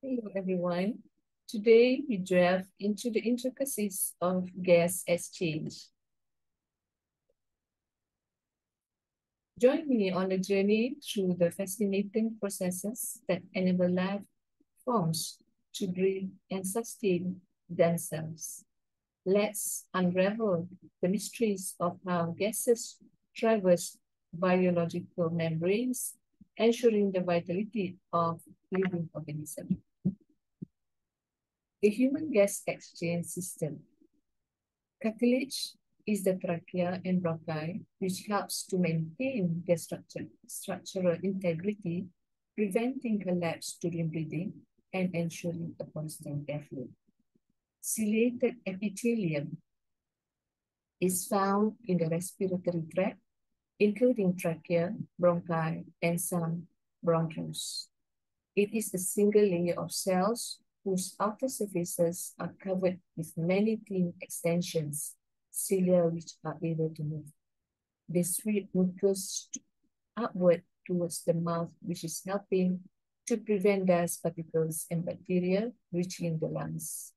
Hello, everyone. Today, we delve into the intricacies of gas exchange. Join me on a journey through the fascinating processes that enable life forms to breathe and sustain themselves. Let's unravel the mysteries of how gases traverse biological membranes, ensuring the vitality of living organisms. The human gas exchange system. Cartilage is the trachea and bronchi, which helps to maintain the structure, structural integrity, preventing collapse during breathing and ensuring a constant airflow. Ciliated epithelium is found in the respiratory tract, including trachea, bronchi, and some bronchioles. It is a single layer of cells whose outer surfaces are covered with many thin extensions, cilia which are able to move. They sweep mucus upward towards the mouth, which is helping to prevent dust particles and bacteria reaching the lungs.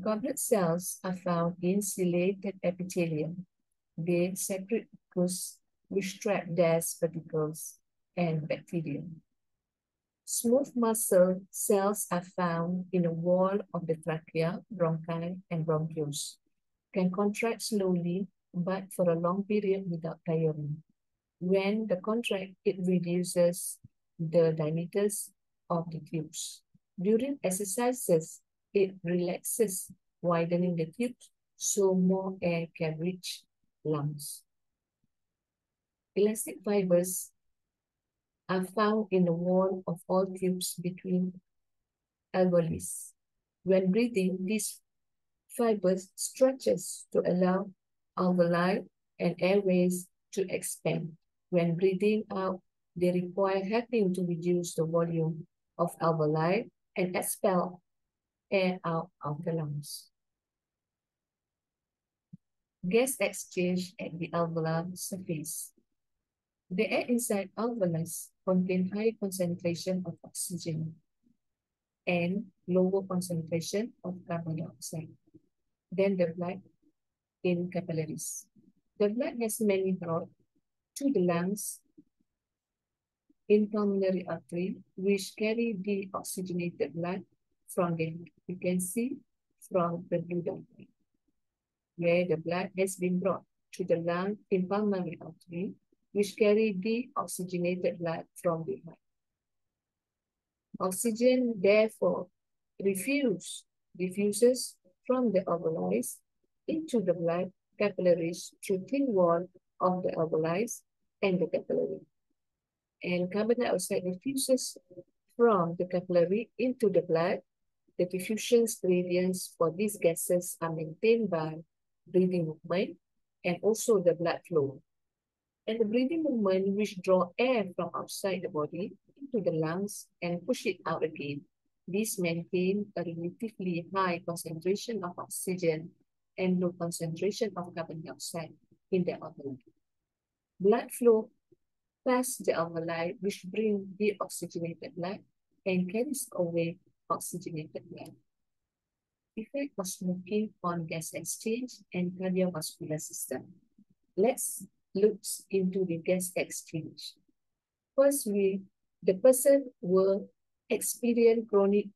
Goblet cells are found in ciliated epithelium. They secrete mucus which trap dust particles and bacteria. Smooth muscle cells are found in the wall of the trachea, bronchi, and bronchioles. Can contract slowly, but for a long period without tiring. When the contract, it reduces the diameters of the tubes. During exercises, it relaxes, widening the tubes so more air can reach lungs. Elastic fibers are found in the wall of all tubes between alveoli. When breathing, these fibers stretches to allow alveoli and airways to expand. When breathing out, they require helping to reduce the volume of alveoli and expel air out of the lungs. Gas exchange at the alveolar surface. The air inside alveolus contain high concentration of oxygen and lower concentration of carbon dioxide than the blood in capillaries. The blood has many routes to the lungs in pulmonary artery, which carry the oxygenated blood from the you can see from the blue diagram, where the blood has been brought to the lung in pulmonary artery which carry deoxygenated blood from the heart. Oxygen, therefore, refuse, diffuses from the alveoli into the blood capillaries through thin wall of the alveoli and the capillary. And carbon dioxide diffuses from the capillary into the blood. The diffusion gradients for these gases are maintained by breathing movement and also the blood flow and the breathing movement which draw air from outside the body into the lungs and push it out again. This maintain a relatively high concentration of oxygen and low concentration of carbon dioxide in the alveoli. Blood flow past the alveoli which bring deoxygenated blood and carries away oxygenated blood. Effect of smoking on gas exchange and cardiovascular system. Let's looks into the gas exchange. First, we, the person will experience chronic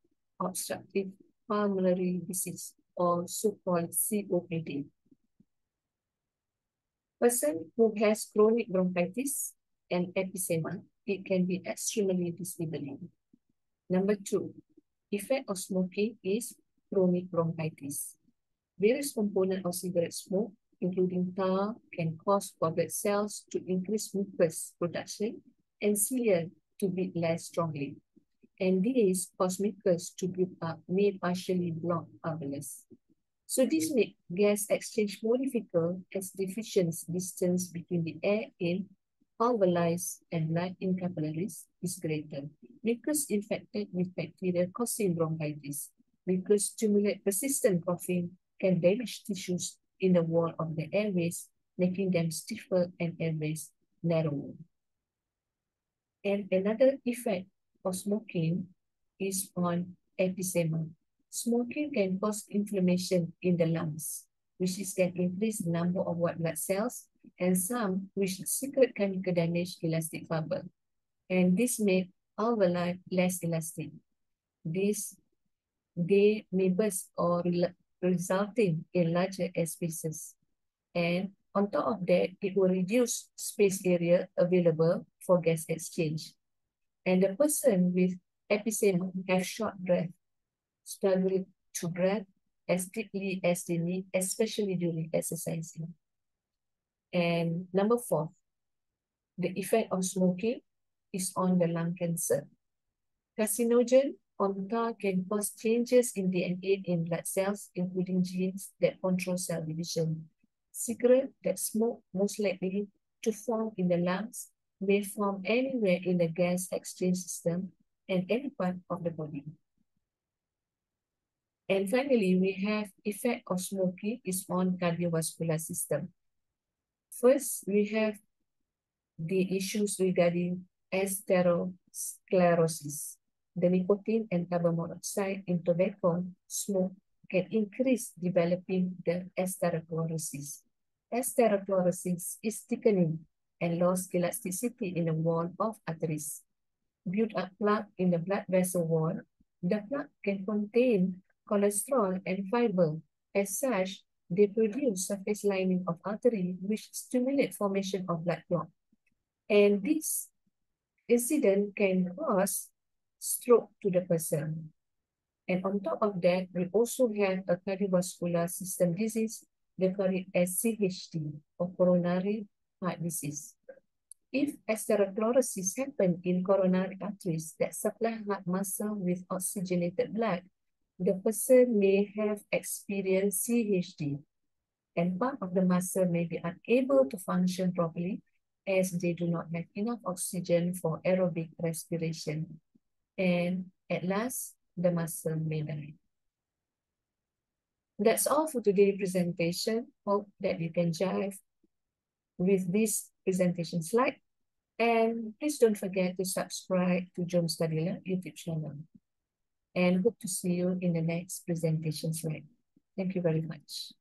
obstructive pulmonary disease or so-called COPD. Person who has chronic bronchitis and emphysema, it can be extremely disabling. Number two, effect of smoking is chronic bronchitis. Various components of cigarette smoke including tar, can cause goblet cells to increase mucus production and cilia to beat less strongly. And these cause mucus to build up may partially block alveolus. So this hmm. makes gas exchange more difficult as the distance between the air in alveoli and blood in capillaries is greater. Mucus infected with bacteria causing bronchitis. Mucus stimulate persistent coughing can damage tissues in the wall of the airways, making them stiffer and airways narrower. And another effect of smoking is on emphysema. Smoking can cause inflammation in the lungs, which is can increase the number of white blood cells, and some which secret chemical damage elastic fiber. And this make alveoli less elastic. This they may burst or resulting in larger spaces. And on top of that, it will reduce space area available for gas exchange. And the person with emphysema have short breath, struggle to breathe as deeply as they need, especially during exercising. And number four, the effect of smoking is on the lung cancer. Carcinogen on tar can cause changes in DNA in blood cells, including genes that control cell division. Cigarette that smoke most likely to form in the lungs may form anywhere in the gas exchange system and any part of the body. And finally, we have effect of smoking is on cardiovascular system. First, we have the issues regarding atherosclerosis. The nicotine and carbon monoxide in tobacco smoke can increase developing the atherosclerosis. Atherosclerosis is thickening and loss elasticity in the wall of arteries. Build up plaque in the blood vessel wall. The plaque can contain cholesterol and fiber. As such, they produce surface lining of artery which stimulate formation of blood clot. And this incident can cause stroke to the person. And on top of that, we also have a cardiovascular system disease, they call it as CHD, or coronary heart disease. If atherosclerosis happen in coronary arteries that supply heart muscle with oxygenated blood, the person may have experienced CHD, and part of the muscle may be unable to function properly as they do not have enough oxygen for aerobic respiration. And at last, the muscle may die. That's all for today's presentation. Hope that you can jive with this presentation slide. And please don't forget to subscribe to Joom Study YouTube channel. And hope to see you in the next presentation slide. Thank you very much.